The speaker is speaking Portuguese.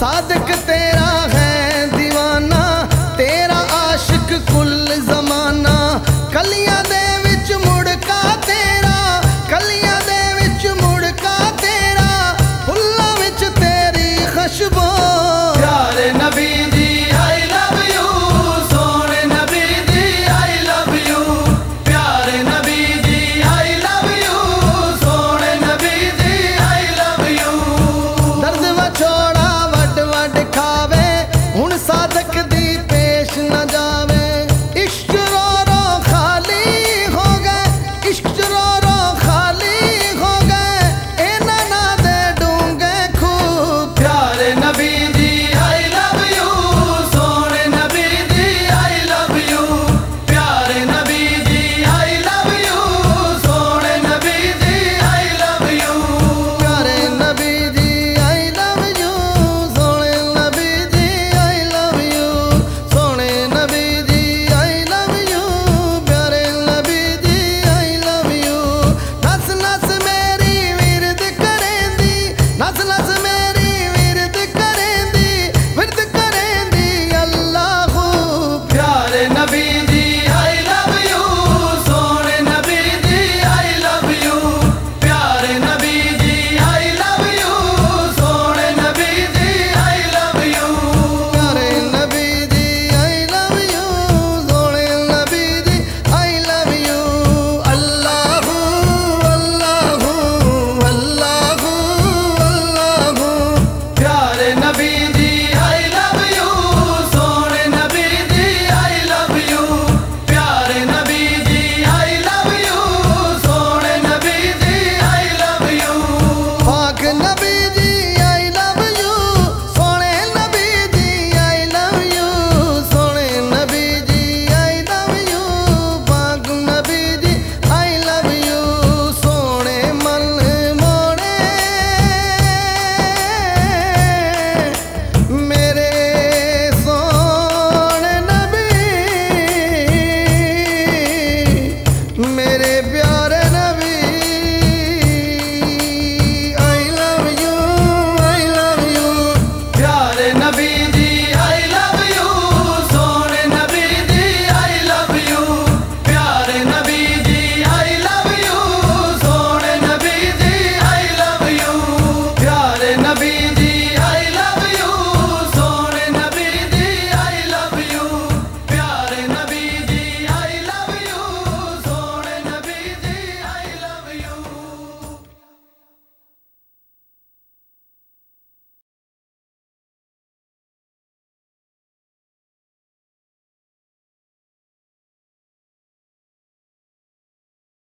सादिक तेरा Hazla